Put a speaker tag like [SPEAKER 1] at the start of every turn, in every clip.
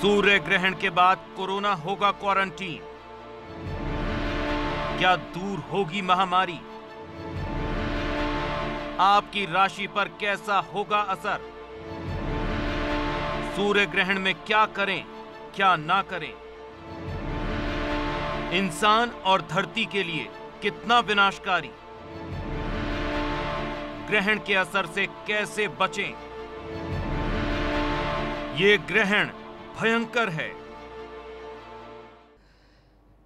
[SPEAKER 1] सूर्य ग्रहण के बाद कोरोना होगा क्वारंटीन। क्या दूर होगी महामारी? आपकी राशि पर कैसा होगा असर? सूर्य ग्रहण में क्या करें, क्या ना करें? इंसान और धरती के लिए कितना विनाशकारी? ग्रहण के असर से कैसे बचें? ये ग्रहण भयंकर है।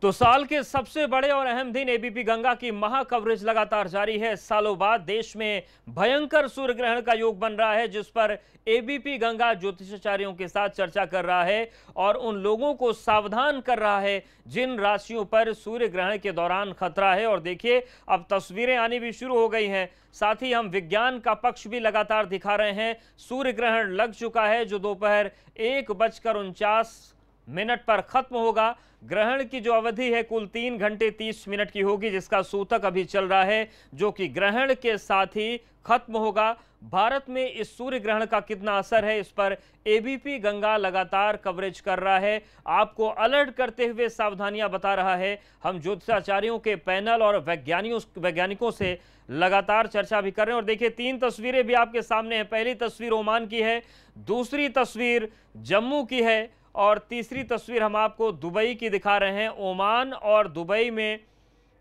[SPEAKER 2] तो साल के सबसे बड़े और अहम दिन एबीपी गंगा की महा कवरेज लगातार जारी है। सालों बाद देश में भयंकर सूर्य ग्रहण का योग बन रहा है, जिस पर एबीपी गंगा ज्योतिषाचार्यों के साथ चर्चा कर रहा है और उन लोगों को सावधान कर रहा है जिन राशियों पर सूर्य ग्रहण के दौरान खतरा है। और देखिए, अब तस्वीरें आनी भी शुरू हो गई हैं। साथ ही हम विज्ञान का पक्ष भी लगातार दिखा रहे हैं। सूर्य ग्रहण लग चुका है, जो दोपहर एक बजकर उनचास मिनट पर खत्म होगा। ग्रहण की जो अवधि है, कुल तीन घंटे तीस मिनट की होगी, जिसका सूतक अभी चल रहा है, जो कि ग्रहण के साथ ही खत्म होगा। भारत में इस सूर्य ग्रहण का कितना असर है, इस पर एबीपी गंगा लगातार कवरेज कर रहा है। आपको अलर्ट करते हुए सावधानियाँ बता रहा है। हम ज्योतिषाचार्यों के पैनल और वैज्ञानिकों वैज्ञानिकों से लगातार चर्चा भी कर रहे हैं। और देखिए, तीन तस्वीरें भी आपके सामने हैं। पहली तस्वीर ओमान की है, दूसरी तस्वीर जम्मू की है। और तीसरी तस्वीर हम आपको दुबई की दिखा रहे हैं, ओमान और दुबई में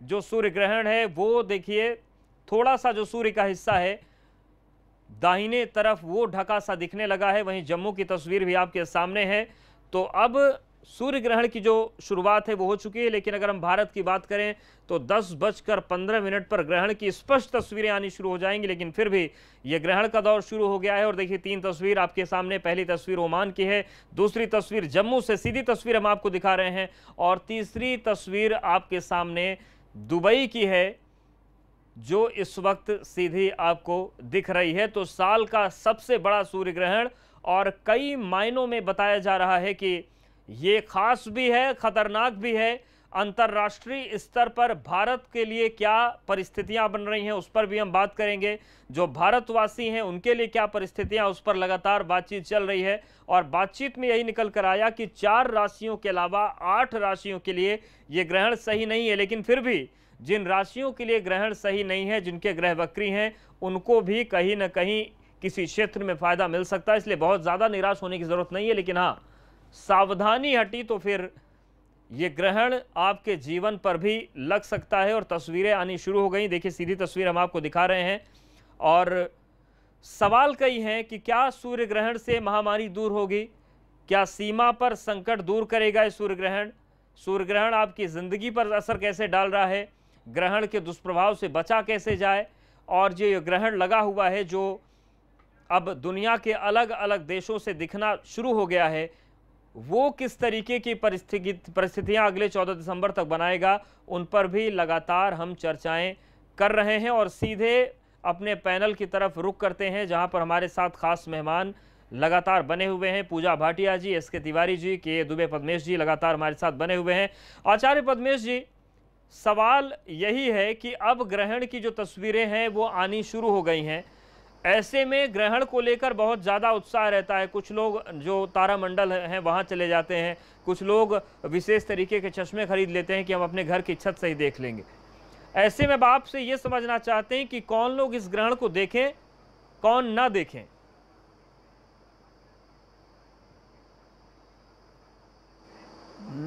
[SPEAKER 2] जो सूर्य ग्रहण है, वो देखिए थोड़ा सा जो सूर्य का हिस्सा है, दाहिने तरफ़ वो ढका सा दिखने लगा है, वहीं जम्मू की तस्वीर भी आपके सामने है। तो अब सूर्य ग्रहण की जो शुरुआत है वो हो चुकी है, लेकिन अगर हम भारत की बात करें तो दस बजकर पंद्रह मिनट पर ग्रहण की स्पष्ट तस्वीरें आनी शुरू हो जाएँगी, लेकिन फिर भी ये ग्रहण का दौर शुरू हो गया है। और देखिए, तीन तस्वीर आपके सामने, पहली तस्वीर ओमान की है, दूसरी तस्वीर जम्मू से सीधी तस्वीर हम आपको दिखा रहे हैं, और तीसरी तस्वीर आपके सामने दुबई की है, जो इस वक्त सीधी आपको दिख रही है। तो साल का सबसे बड़ा सूर्य ग्रहण और कई मायनों में बताया जा रहा है कि ये खास भी है, खतरनाक भी है। अंतर्राष्ट्रीय स्तर पर भारत के लिए क्या परिस्थितियाँ बन रही हैं, उस पर भी हम बात करेंगे। जो भारतवासी हैं, उनके लिए क्या परिस्थितियाँ, उस पर लगातार बातचीत चल रही है। और बातचीत में यही निकल कर आया कि चार राशियों के अलावा आठ राशियों के लिए ये ग्रहण सही नहीं है। लेकिन फिर भी जिन राशियों के लिए ग्रहण सही नहीं है, जिनके ग्रह वक्री हैं, उनको भी कहीं ना कहीं किसी क्षेत्र में फ़ायदा मिल सकता है। इसलिए बहुत ज़्यादा निराश होने की ज़रूरत नहीं है। लेकिन हाँ सावधानी हटी तो फिर ये ग्रहण आपके जीवन पर भी लग सकता है और तस्वीरें आनी शुरू हो गई। देखिए, सीधी तस्वीर हम आपको दिखा रहे हैं। और सवाल कई हैं कि क्या सूर्य ग्रहण से महामारी दूर होगी? क्या सीमा पर संकट दूर करेगा सूर्य ग्रहण? सूर्य ग्रहण आपकी ज़िंदगी पर असर कैसे डाल रहा है? ग्रहण के दुष्प्रभाव से बचा कैसे जाए? और जो ये ग्रहण लगा हुआ है, जो अब दुनिया के अलग अलग देशों से दिखना शुरू हो गया है वो किस तरीके की परिस्थिति परिस्थितियाँ अगले 14 दिसंबर तक बनाएगा, उन पर भी लगातार हम चर्चाएँ कर रहे हैं और सीधे अपने पैनल की तरफ़ रुख करते हैं, जहाँ पर हमारे साथ खास मेहमान लगातार बने हुए हैं। पूजा भाटिया जी, एस के तिवारी जी, के दुबे पद्मेश जी लगातार हमारे साथ बने हुए हैं। आचार्य पद्मेश जी, सवाल यही है कि अब ग्रहण की जो तस्वीरें हैं, वो आनी शुरू हो गई हैं। ऐसे में ग्रहण को लेकर बहुत ज़्यादा उत्साह रहता है। कुछ लोग जो तारामंडल हैं, वहाँ चले जाते हैं। कुछ लोग विशेष तरीके के चश्मे खरीद लेते हैं कि हम अपने घर की छत से ही देख लेंगे। ऐसे में बाप से ये समझना चाहते हैं कि कौन लोग इस ग्रहण को देखें, कौन ना देखें।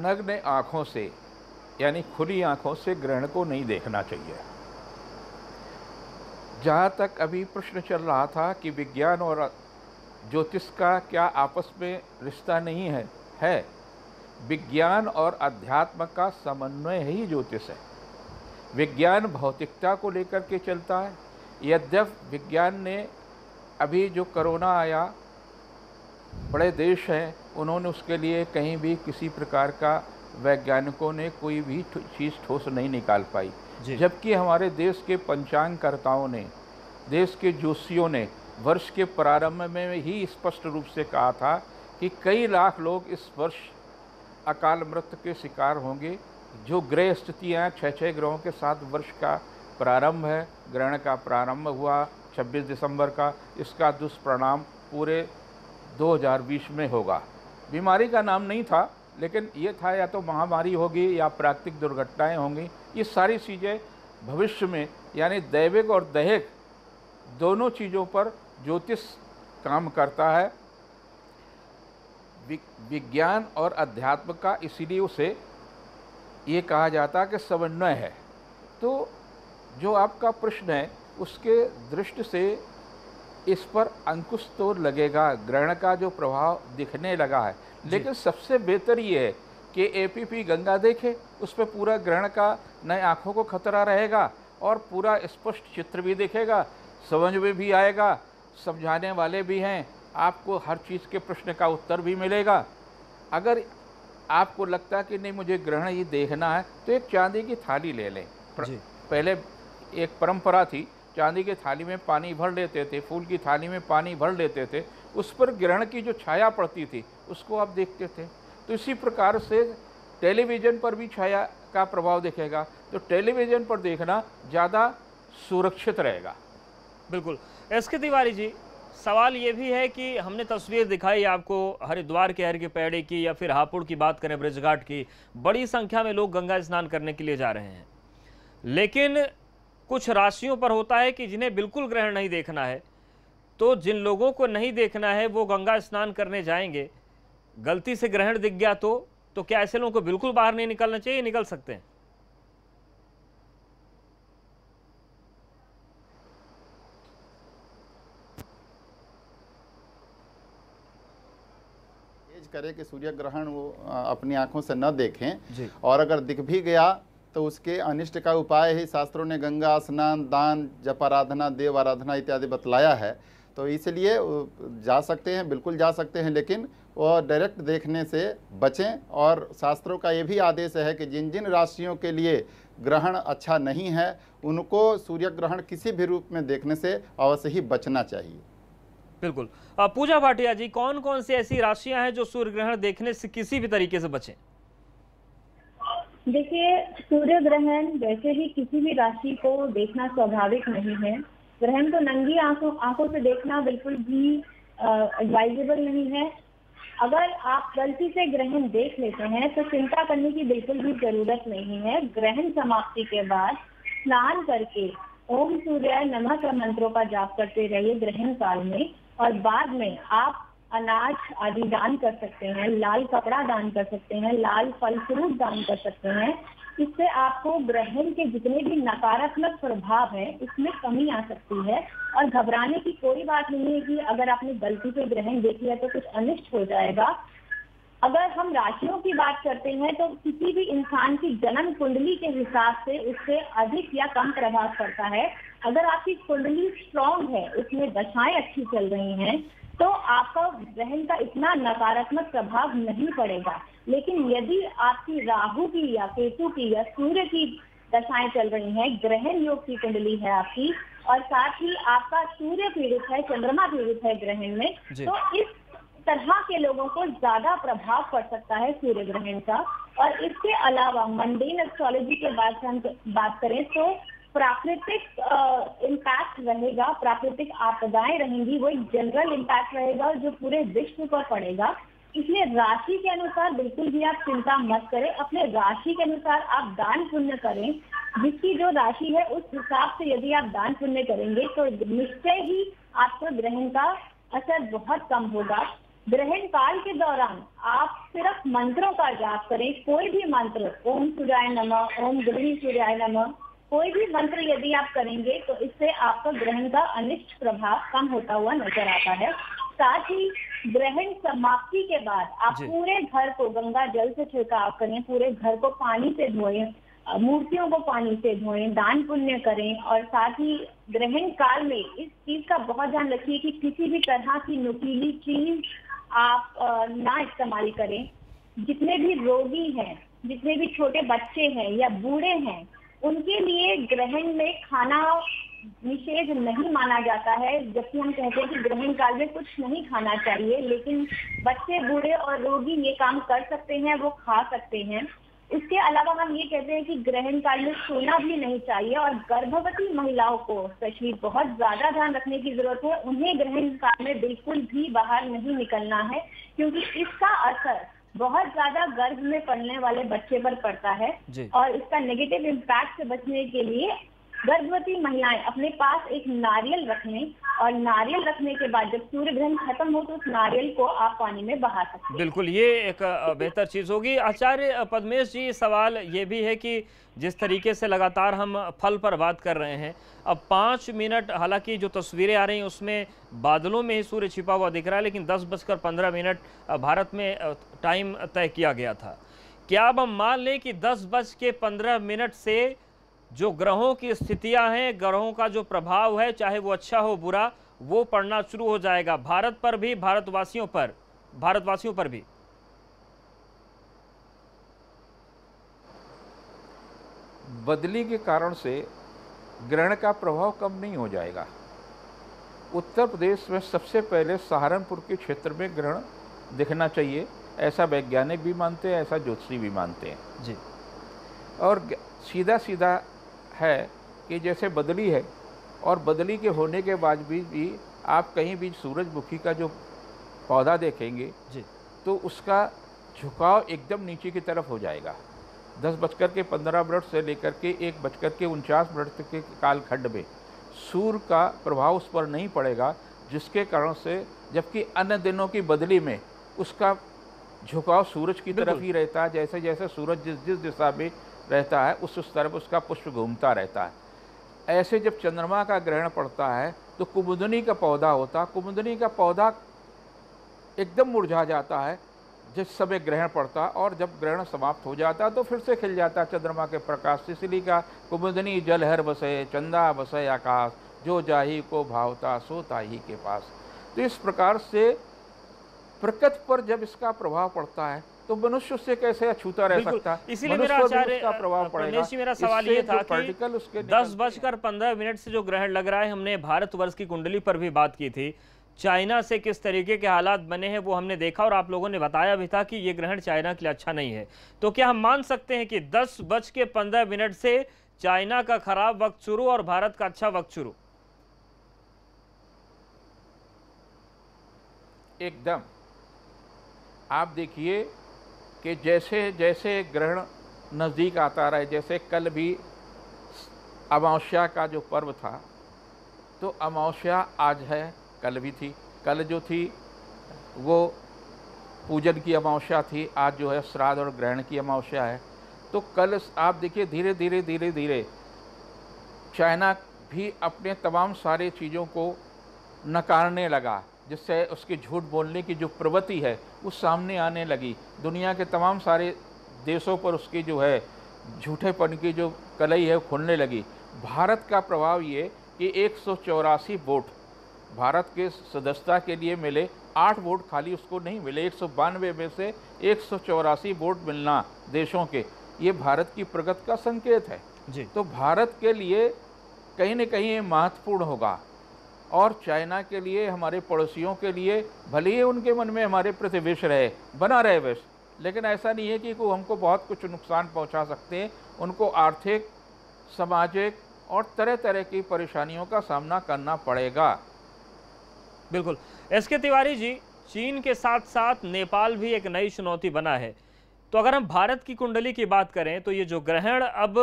[SPEAKER 3] नग्न आँखों से, यानी खुली आँखों से ग्रहण को नहीं देखना चाहिए। जहाँ तक अभी प्रश्न चल रहा था कि विज्ञान और ज्योतिष का क्या आपस में रिश्ता नहीं है है? विज्ञान और अध्यात्म का समन्वय ही ज्योतिष है। विज्ञान भौतिकता को लेकर के चलता है। यद्यप विज्ञान ने अभी जो कोरोना आया, बड़े देश हैं, उन्होंने उसके लिए कहीं भी किसी प्रकार का वैज्ञानिकों ने कोई भी चीज़ ठोस नहीं निकाल पाई। जबकि हमारे देश के पंचांगकर्ताओं ने देश के जोशियों ने वर्ष के प्रारंभ में ही स्पष्ट रूप से कहा था कि कई लाख लोग इस वर्ष अकाल मृत्यु के शिकार होंगे जो ग्रह स्थितियाँ छः छः ग्रहों के साथ वर्ष का प्रारंभ है ग्रहण का प्रारंभ हुआ 26 दिसंबर का इसका दुष्परिणाम पूरे 2020 में होगा। बीमारी का नाम नहीं था लेकिन ये था या तो महामारी होगी या प्राकृतिक दुर्घटनाएँ होंगी, ये सारी चीज़ें भविष्य में, यानी दैविक और दैहिक दोनों चीज़ों पर ज्योतिष काम करता है। विज्ञान और अध्यात्म का इसीलिए उसे ये कहा जाता है कि समन्वय है। तो जो आपका प्रश्न है, उसके दृष्टि से इस पर अंकुश तो लगेगा, ग्रहण का जो प्रभाव दिखने लगा है। लेकिन सबसे बेहतर ये है कि एपीपी गंगा देखे उस पर पूरा ग्रहण का नए आँखों को खतरा रहेगा और पूरा स्पष्ट चित्र भी दिखेगा समझ में भी आएगा समझाने वाले भी हैं आपको हर चीज़ के प्रश्न का उत्तर भी मिलेगा। अगर आपको लगता है कि नहीं मुझे ग्रहण ही देखना है तो एक चांदी की थाली ले लें। पहले एक परंपरा थी चांदी की थाली में पानी भर लेते थे, फूल की थाली में पानी भर लेते थे, उस पर ग्रहण की जो छाया पड़ती थी, उसको आप देखते थे। तो इसी प्रकार से टेलीविज़न पर भी छाया का प्रभाव दिखेगा। तो टेलीविज़न पर देखना ज़्यादा सुरक्षित रहेगा।
[SPEAKER 2] बिल्कुल। एस के तिवारी जी, सवाल ये भी है कि हमने तस्वीर दिखाई आपको हरिद्वार के हर के पेड़े की या फिर हापुड़ की बात करें, ब्रजघाट की, बड़ी संख्या में लोग गंगा स्नान करने के लिए जा रहे हैं। लेकिन कुछ राशियों पर होता है कि जिन्हें बिल्कुल ग्रहण नहीं देखना है। तो जिन लोगों को नहीं देखना है वो गंगा स्नान करने जाएँगे। गलती से ग्रहण दिख गया तो तो क्या ऐसे लोगों को बिल्कुल बाहर नहीं निकलना चाहिए निकल सकते हैं?
[SPEAKER 4] करे कि सूर्य ग्रहण वो अपनी आँखों से न देखें। और अगर दिख भी गया तो उसके अनिष्ट का उपाय ही शास्त्रों ने गंगा, स्नान, दान, जप, आराधना, देव आराधना इत्यादि बतलाया है। तो इसलिए जा सकते हैं, बिल्कुल जा सकते हैं, लेकिन वो डायरेक्ट देखने से बचें और शास्त्रों का ये भी आदेश है कि जिन जिन राशियों के लिए ग्रहण अच्छा नहीं है, उनको सूर्य ग्रहण किसी भी रूप में देखने से अवश्य ही बचना चाहिए।
[SPEAKER 2] बिल्कुल। पूजा भाटिया जी कौन कौन सी ऐसी राशियाँ हैं जो सूर्य ग्रहण देखने से किसी भी तरीके से बचें?
[SPEAKER 5] देखिए सूर्य ग्रहण वैसे ही किसी भी राशि को देखना स्वाभाविक नहीं है। ग्रहण तो नंगी आँखों आँखों से देखना बिल्कुल भी एडवाइजेबल नहीं है। अगर आप गलती से ग्रहण देख लेते हैं तो चिंता करने की बिल्कुल भी ज़रूरत नहीं है। ग्रहण समाप्ति के बाद स्नान करके ओम सूर्य नमः का मंत्रों का जाप करते रहिए ग्रहण काल में। और बाद में आप अनाज आदि दान कर सकते हैं, लाल कपड़ा दान कर सकते हैं, लाल फल फ्रूट दान कर सकते हैं। इससे आपको ग्रहण के जितने भी नकारात्मक प्रभाव है, इसमें कमी आ सकती है। और घबराने की कोई बात नहीं है कि अगर आपने गलती से ग्रहण देख लिया तो कुछ अनिष्ट हो जाएगा। अगर हम राशियों की बात करते हैं तो किसी भी इंसान की जन्म कुंडली के हिसाब से उससे अधिक या कम प्रभाव पड़ता है। अगर आपकी कुंडली स्ट्रांग है, उसमें दशाएँ अच्छी चल रही हैं तो आपका ग्रहण का इतना नकारात्मक प्रभाव नहीं पड़ेगा। लेकिन यदि आपकी राहु की या केतु की या सूर्य की दशाएँ चल रही हैं ग्रहण योग की कुंडली है आपकी और साथ ही आपका सूर्य पीड़ित है चंद्रमा पीड़ित है ग्रहण में तो इस तरह के लोगों को ज़्यादा प्रभाव पड़ सकता है सूर्य ग्रहण का। और इसके अलावा मंडेन एस्ट्रोलॉजी के बाद हम बात करें तो प्राकृतिक इम्पैक्ट रहेगा, प्राकृतिक आपदाएँ रहेंगी, वो एक जनरल इम्पैक्ट रहेगा जो पूरे विश्व पर पड़ेगा। इसलिए राशि के अनुसार बिल्कुल भी आप चिंता मत करें। अपने राशि के अनुसार आप दान पुण्य करें। जिसकी जो राशि है, उस हिसाब से यदि आप दान पुण्य करेंगे तो निश्चय ही आपको ग्रहण का असर बहुत कम होगा। ग्रहण काल के दौरान आप सिर्फ़ मंत्रों का जाप करें, कोई भी मंत्र, ओम सूर्याय नमः, ओम गृह सूर्याय नमः कोई भी मंत्र यदि आप करेंगे तो इससे आपका ग्रहण का अनिष्ट प्रभाव कम होता हुआ नज़र आता है। साथ ही ग्रहण समाप्ति के बाद आप पूरे घर को गंगा जल से छिड़काव करें पूरे घर को पानी से धोएँ मूर्तियों को पानी से धोएँ दान पुण्य करें और साथ ही ग्रहण काल में इस चीज़ का बहुत ध्यान रखिए कि किसी भी तरह की नुकीली चीज़ आप ना इस्तेमाल करें। जितने भी रोगी हैं जितने भी छोटे बच्चे हैं या बूढ़े हैं उनके लिए ग्रहण में खाना निषेध नहीं माना जाता है। जबकि हम कहते हैं कि ग्रहण काल में कुछ नहीं खाना चाहिए, लेकिन बच्चे, बूढ़े और रोगी ये काम कर सकते हैं, वो खा सकते हैं। इसके अलावा हम ये कहते हैं कि ग्रहण काल में सोना भी नहीं चाहिए और गर्भवती महिलाओं को स्पेशली बहुत ज़्यादा ध्यान रखने की ज़रूरत है। उन्हें ग्रहण काल में बिल्कुल भी बाहर नहीं निकलना है, क्योंकि इसका असर बहुत ज़्यादा गर्भ में पढ़ने वाले बच्चे पर पड़ता है और इसका नेगेटिव इम्पैक्ट से बचने के लिए गर्भवती महिलाएँ अपने पास एक नारियल रखने और नारियल रखने के बाद जब सूर्य ग्रहण खत्म हो तो उस नारियल को आप पानी में बहा सकते हैं।
[SPEAKER 2] बिल्कुल, ये एक बेहतर चीज़ होगी। आचार्य पद्मेश जी, सवाल ये भी है कि जिस तरीके से लगातार हम फल पर बात कर रहे हैं, अब पाँच मिनट, हालाँकि जो तस्वीरें आ रही हैं, उसमें बादलों में ही सूर्य छिपा हुआ दिख रहा है, लेकिन दस बजकर पंद्रह मिनट भारत में टाइम तय किया गया था। क्या अब हम मान लें कि दस बज के पंद्रह मिनट से जो ग्रहों की स्थितियाँ हैं ग्रहों का जो प्रभाव है चाहे वो अच्छा हो बुरा वो पड़ना शुरू हो जाएगा। भारत पर भी भारतवासियों पर भारतवासियों पर भी।
[SPEAKER 3] बदली के कारण से ग्रहण का प्रभाव कम नहीं हो जाएगा। उत्तर प्रदेश में सबसे पहले सहारनपुर के क्षेत्र में ग्रहण दिखना चाहिए। ऐसा वैज्ञानिक भी मानते हैं ऐसा ज्योतिषी भी मानते हैं।
[SPEAKER 2] जी।
[SPEAKER 3] और सीधा सीधा है कि जैसे बदली है और बदली के होने के बाद भी, भी आप कहीं भी सूरजमुखी का जो पौधा देखेंगे
[SPEAKER 2] जी।
[SPEAKER 3] तो उसका झुकाव एकदम नीचे की तरफ़ हो जाएगा। दस बजकर के पंद्रह मिनट से लेकर के एक बजकर के उनचास मिनट तक के कालखंड में सूर्य का प्रभाव उस पर नहीं पड़ेगा जिसके कारण से जबकि अन्य दिनों की बदली में उसका झुकाव सूरज की तरफ़ ही रहता है जैसे जैसे सूरज जिस जिस दिशा में रहता है उस उस तरफ़ उसका पुष्प घूमता रहता है। ऐसे जब चंद्रमा का ग्रहण पड़ता है तो कुमुदनी का पौधा होता है। कुमुदनी का पौधा एकदम मुरझा जाता है जिस समय ग्रहण पड़ता और जब ग्रहण समाप्त हो जाता तो फिर से खिल जाता चंद्रमा के प्रकाश। से इसलिए का कुमुदनी जलहर बसे चंदा बसे आकाश जो जाही को भावता सो ताही के पास। तो इस प्रकार से प्रकृति पर जब इसका प्रभाव पड़ता है तो मनुष्य उससे कैसे अछूता रह सकता? है
[SPEAKER 2] इसीलिए मेरा आचार्य
[SPEAKER 3] प्रभाव पड़ेगा।
[SPEAKER 2] मेरा सवाल ये था कि
[SPEAKER 3] उसके
[SPEAKER 2] दस बजकर पंद्रह मिनट से जो ग्रहण लग रहा है हमने भारतवर्ष की कुंडली पर भी बात की थी। चाइना से किस तरीके के हालात बने हैं वो हमने देखा और आप लोगों ने बताया भी था कि ये ग्रहण चाइना के लिए अच्छा नहीं है। तो क्या हम मान सकते हैं कि दस बज के पंद्रह मिनट से चाइना का खराब वक्त शुरू और भारत का अच्छा वक्त शुरू?
[SPEAKER 3] एकदम। आप देखिए कि जैसे जैसे ग्रहण नज़दीक आता रहे जैसे कल भी अमावस्या का जो पर्व था तो अमावस्या आज है, कल भी थी। कल जो थी, वो पूजन की अमावस्या थी, आज जो है श्राद्ध और ग्रहण की अमावस्या है। तो कल आप देखिए धीरे धीरे धीरे धीरे चाइना भी अपने तमाम सारे चीज़ों को नकारने लगा। जिससे उसकी झूठ बोलने की जो प्रवृत्ति है वो सामने आने लगी। दुनिया के तमाम सारे देशों पर उसकी जो है झूठेपन की जो कलई है खुलने लगी। भारत का प्रभाव ये कि एक सौ चौरासी वोट भारत के सदस्यता के लिए मिले। आठ वोट खाली उसको नहीं मिले। एक सौ बानवे में से एक सौ चौरासी वोट मिलना देशों के। ये भारत की प्रगति का संकेत है।
[SPEAKER 2] जी।
[SPEAKER 3] तो भारत के लिए कहीं न कहीं ये महत्वपूर्ण होगा। और चाइना के लिए, हमारे पड़ोसियों के लिए, भले ही उनके मन में हमारे प्रति विष रहे, बना रहे विष, लेकिन ऐसा नहीं है कि वो हमको बहुत कुछ नुकसान पहुँचा सकते हैं। उनको आर्थिक, सामाजिक और तरह तरह की परेशानियों का सामना करना पड़ेगा।
[SPEAKER 2] बिल्कुल। एस के तिवारी जी, चीन के साथ साथ नेपाल भी एक नई चुनौती बना है। तो अगर हम भारत की कुंडली की बात करें तो ये जो ग्रहण अब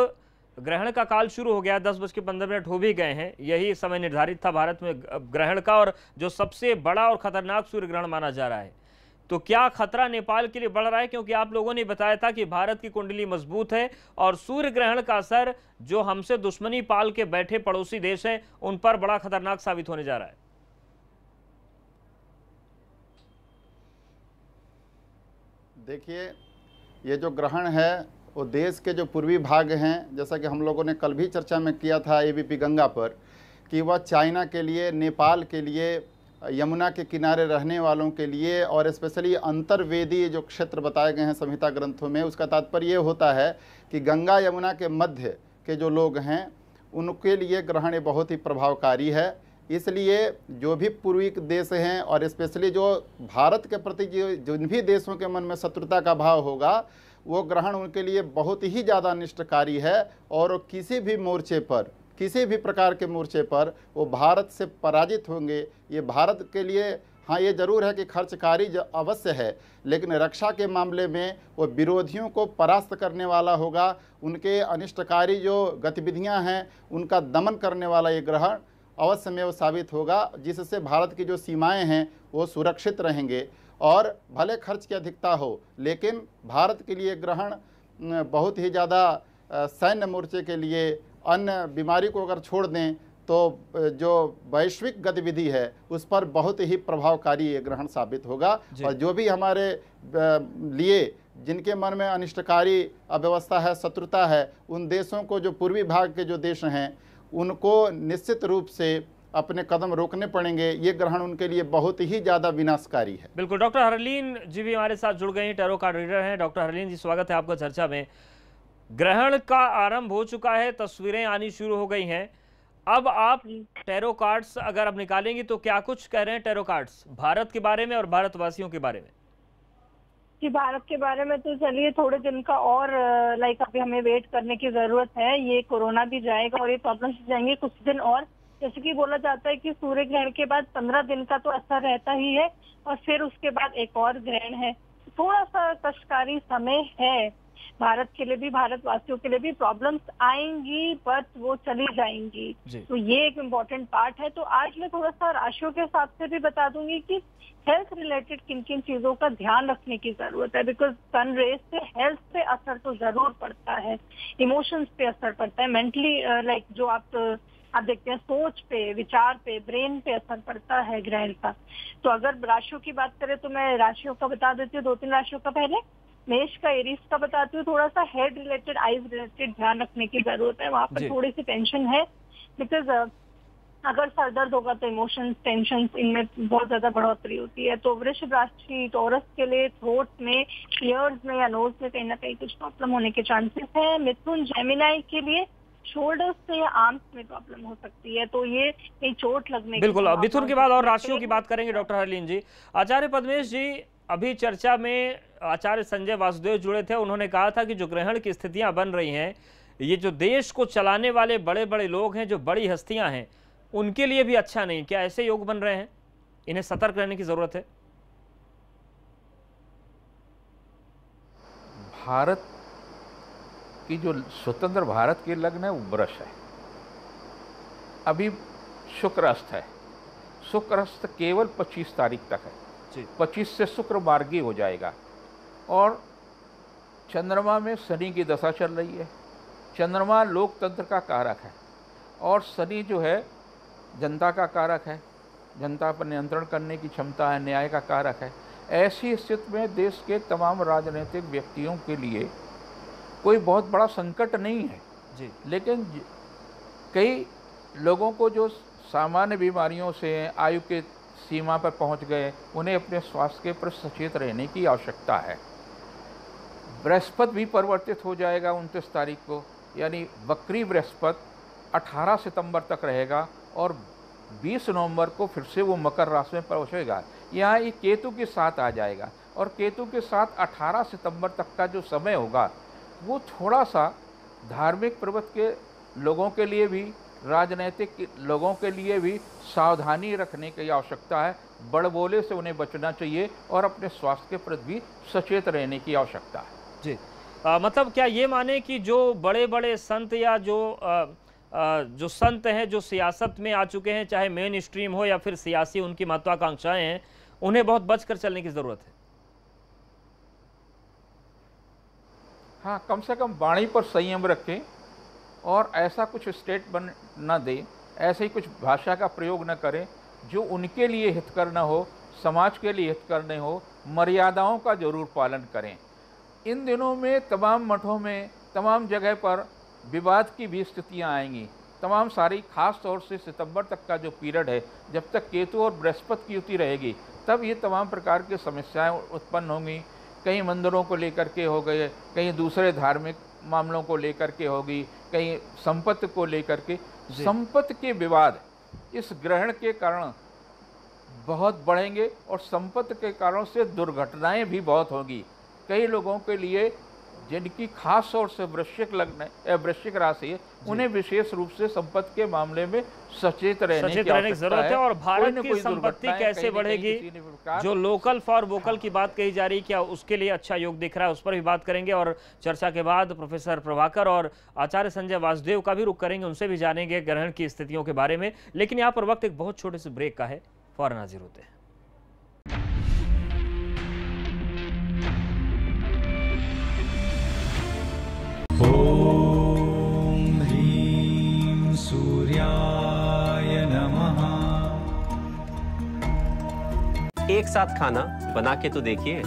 [SPEAKER 2] ग्रहण का काल शुरू हो गया, दस बज के पंद्रह मिनट हो भी गए हैं। यही समय निर्धारित था भारत में ग्रहण का और जो सबसे बड़ा और खतरनाक सूर्य ग्रहण माना जा रहा है। तो क्या खतरा नेपाल के लिए बढ़ रहा है? क्योंकि आप लोगों ने बताया था कि भारत की कुंडली मज़बूत है और सूर्य ग्रहण का असर जो हमसे दुश्मनी पाल के बैठे पड़ोसी देश हैं, उन पर बड़ा खतरनाक साबित होने जा रहा है।
[SPEAKER 4] देखिए, ये जो ग्रहण है वो देश के जो पूर्वी भाग हैं, जैसा कि हम लोगों ने कल भी चर्चा में किया था एबीपी गंगा पर, कि वह चाइना के लिए, नेपाल के लिए, यमुना के किनारे रहने वालों के लिए और स्पेशली अंतर्वेदी जो क्षेत्र बताए गए हैं संहिता ग्रंथों में, उसका तात्पर्य ये होता है कि गंगा यमुना के मध्य के जो लोग हैं, उनके लिए ग्रहण बहुत ही प्रभावकारी है। इसलिए जो भी पूर्वी देश हैं और स्पेशली जो भारत के प्रति जिन भी देशों के मन में शत्रुता का भाव होगा, वो ग्रहण उनके लिए बहुत ही ज़्यादा अनिष्टकारी है और किसी भी मोर्चे पर, किसी भी प्रकार के मोर्चे पर वो भारत से पराजित होंगे। ये भारत के लिए हाँ ये ज़रूर है कि खर्चकारी अवश्य है, लेकिन रक्षा के मामले में वो विरोधियों को परास्त करने वाला होगा। उनके अनिष्टकारी जो गतिविधियाँ हैं, उनका दमन करने वाला ये ग्रहण अवश्य में वो साबित होगा जिससे भारत की जो सीमाएँ हैं वो सुरक्षित रहेंगे। और भले खर्च की अधिकता हो लेकिन भारत के लिए ग्रहण बहुत ही ज़्यादा सैन्य मोर्चे के लिए अन्य बीमारी को अगर छोड़ दें तो जो वैश्विक गतिविधि है उस पर बहुत ही प्रभावकारी ये ग्रहण साबित होगा। और जो भी हमारे लिए जिनके मन में अनिष्टकारी अव्यवस्था है शत्रुता है उन देशों को जो पूर्वी भाग के जो देश हैं उनको निश्चित रूप से अपने कदम रोकने पड़ेंगे। ये ग्रहण उनके लिए बहुत ही ज़्यादा विनाशकारी है।
[SPEAKER 2] बिल्कुल डॉक्टर हरलीन जी भी हमारे साथ जुड़ गए हैं टेरो कार्ड रीडर हैं। डॉक्टर हरलीन जी स्वागत है आपका चर्चा में। ग्रहण का आरंभ हो चुका है तस्वीरें आनी शुरू हो गई हैं। अब आप टेरो कार्ड्स अगर आप निकालेंगे तो क्या कुछ कह रहे हैं टेरो कार्ड्स? भारत के बारे में और भारतवासियों के बारे में?
[SPEAKER 6] जी भारत के बारे में तो चलिए, थोड़े दिन का और लाइक अभी हमें वेट करने की ज़रूरत है, ये कोरोना भी जाएगा और ये प्रॉब्लम जाएँगे, कुछ दिन और। जैसे कि बोला जाता है कि सूर्य ग्रहण के बाद पंद्रह दिन का तो असर रहता ही है और फिर उसके बाद एक और ग्रहण है। थोड़ा सा कष्टकारी समय है। भारत के लिए भी भारतवासियों के लिए भी प्रॉब्लम्स आएँगी बट वो चली जाएँगी। तो ये एक इम्पोर्टेंट पार्ट है। तो आज मैं थोड़ा सा राशियों के हिसाब से भी बता दूँगी कि हेल्थ रिलेटेड किन किन चीज़ों का ध्यान रखने की ज़रूरत है बिकॉज़ सन रेज से हेल्थ पे असर तो ज़रूर पड़ता है इमोशंस पे असर पड़ता है मेंटली लाइक like, जो आप आप देखते हैं सोच पे विचार पे ब्रेन पे असर पड़ता है ग्रहण का। तो अगर राशियों की बात करें तो मैं राशियों का बता देती हूँ दो तीन राशियों का पहले। मेष का एरिस का बताती हूँ थोड़ा सा हेड रिलेटेड आईज रिलेटेड ध्यान रखने की ज़रूरत है वहाँ पर थोड़ी सी टेंशन है बिकॉज़ अगर सर दर्द होगा तो इमोशंस टेंशन इनमें बहुत ज़्यादा बढ़ोतरी होती है तो वृषभ राशि टोरस के लिए थ्रोट में ईयर्स में या नोज़ में कहीं ना कहीं कुछ प्रॉब्लम होने के चांसेस है। मिथुन जेमिनाई के लिए शोल्डर्स से या आर्म्स में प्रॉब्लम हो सकती है तो ये कहीं चोट लगने
[SPEAKER 2] बिल्कुल मिथुन के बाद और राशियों की बात करेंगे डॉक्टर हरलीन जी। आचार्य पद्मेश जी अभी चर्चा में आचार्य संजय वासुदेव जुड़े थे उन्होंने कहा था कि जो ग्रहण की स्थितियाँ बन रही हैं ये जो देश को चलाने वाले बड़े बड़े लोग हैं जो बड़ी हस्तियाँ हैं उनके लिए भी अच्छा नहीं क्या ऐसे योग बन रहे हैं? इन्हें सतर्क रहने की ज़रूरत है।
[SPEAKER 3] भारत की जो स्वतंत्र भारत के लग्न है वो ब्रश है। अभी शुक्रस्त है। शुक्रस्त केवल 25 तारीख तक है। पच्चीस से शुक्र मार्गी हो जाएगा। और चंद्रमा में शनि की दशा चल रही है। चंद्रमा लोकतंत्र का कारक है और शनि जो है जनता का कारक है। जनता पर नियंत्रण करने की क्षमता है न्याय का कारक है। ऐसी स्थिति में देश के तमाम राजनीतिक व्यक्तियों के लिए कोई बहुत बड़ा संकट नहीं है। जी। लेकिन कई लोगों को जो सामान्य बीमारियों से आयु के सीमा पर पहुँच गए उन्हें अपने स्वास्थ्य के प्रति सचेत रहने की आवश्यकता है। बृहस्पति भी परिवर्तित हो जाएगा उनतीस तारीख को, यानी बकरी बृहस्पति 18 सितंबर तक रहेगा और 20 नवंबर को फिर से वो मकर राशि में पहुँचेगा यहाँ ये केतु के साथ आ जाएगा और केतु के साथ 18 सितंबर तक का जो समय होगा, वो थोड़ा सा धार्मिक पर्वत के लोगों के लिए भी, राजनैतिक लोगों के लिए भी सावधानी रखने की आवश्यकता है। बड़बोले से उन्हें बचना चाहिए और अपने स्वास्थ्य के प्रति भी सचेत रहने की आवश्यकता है।
[SPEAKER 2] जी। आ, मतलब क्या ये माने कि जो बड़े बड़े संत या जो आ, आ, जो संत हैं जो सियासत में आ चुके हैं चाहे मेन स्ट्रीम हो या फिर सियासी उनकी महत्वाकांक्षाएँ हैं उन्हें बहुत बच कर चलने की ज़रूरत है।
[SPEAKER 3] हाँ कम से कम वाणी पर संयम रखें और ऐसा कुछ स्टेट बन न दे ऐसे ही कुछ भाषा का प्रयोग न करें जो उनके लिए हितकर न हो समाज के लिए हितकर नहीं हो मर्यादाओं का ज़रूर पालन करें। इन दिनों में तमाम मठों में तमाम जगह पर विवाद की भी स्थितियाँ आएँगी। तमाम सारी खास तौर से सितंबर तक का जो पीरियड है जब तक केतु और बृहस्पति की युति रहेगी तब ये तमाम प्रकार की समस्याएँ उत्पन्न होंगी। कहीं मंदिरों को लेकर के हो गए कहीं दूसरे धार्मिक मामलों को लेकर के होगी कहीं संपत्ति को लेकर के। संपत्ति के विवाद इस ग्रहण के कारण बहुत बढ़ेंगे और संपत्ति के कारण से दुर्घटनाएँ भी बहुत होंगी। कई लोगों के लिए जिनकी खास तौर से वृश्चिक लग्न वृश्चिक राशि है उन्हें विशेष रूप से संपत्ति के मामले में सचेत रहने
[SPEAKER 2] सचेत
[SPEAKER 3] की
[SPEAKER 2] रहने की ज़रूरत है और भारत की
[SPEAKER 3] कोई
[SPEAKER 2] संपत्ति कैसे बढ़ेगी? जो लोकल फॉर वोकल की बात कही जा रही है क्या उसके लिए अच्छा योग दिख रहा है उस पर भी बात करेंगे और चर्चा के बाद प्रोफेसर प्रभाकर और आचार्य संजय वासुदेव का भी रुख करेंगे उनसे भी जानेंगे ग्रहण की स्थितियों के बारे में। लेकिन यहाँ पर वक्त एक बहुत छोटे से ब्रेक का है फ़ौरन हाजिर होते हैं।
[SPEAKER 7] एक साथ खाना बना के तो देखिए।